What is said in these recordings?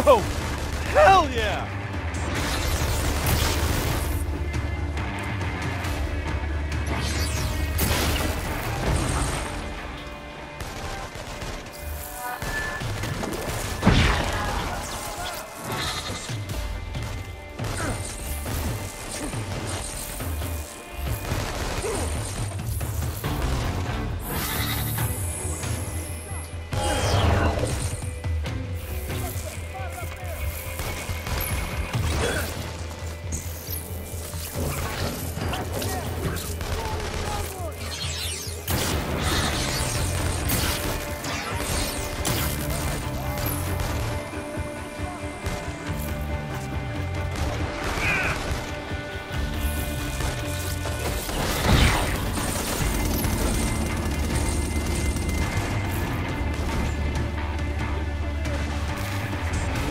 Oh,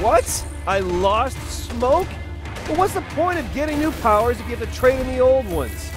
What? I lost smoke? Well, what's the point of getting new powers if you have to trade in the old ones?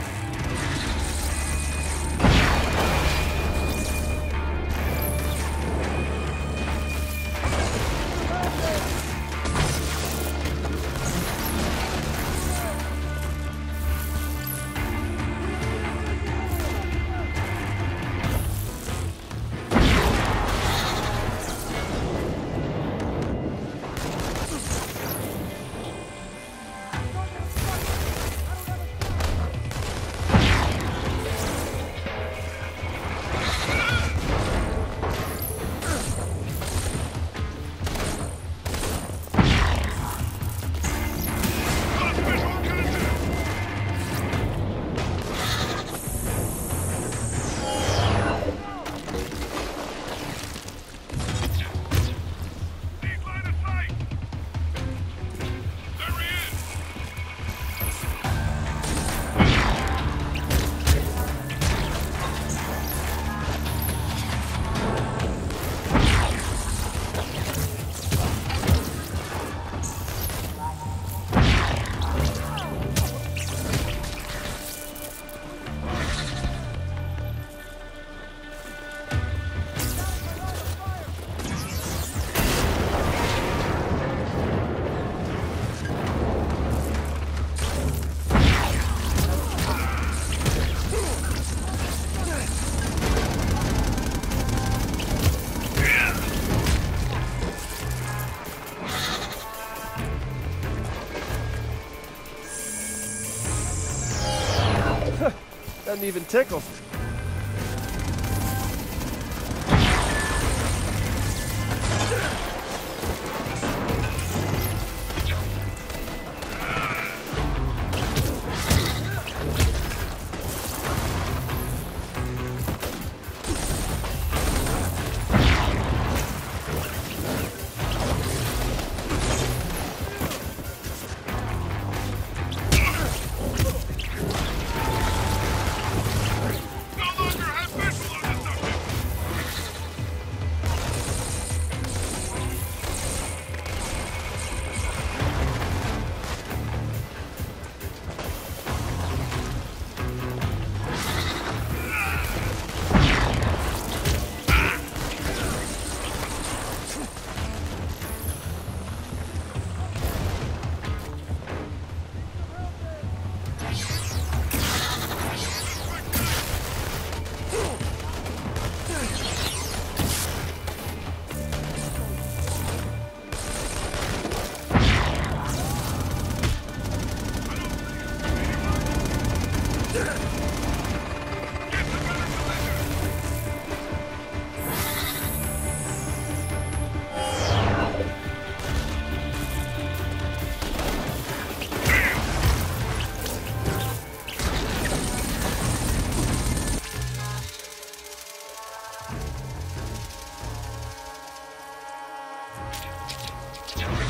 Doesn't even tickle. Tell me.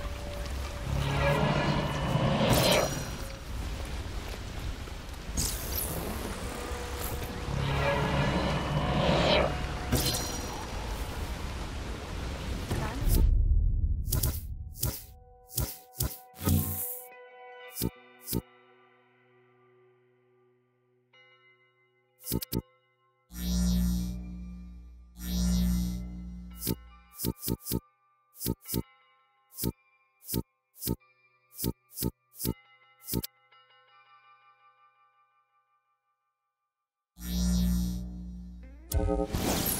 you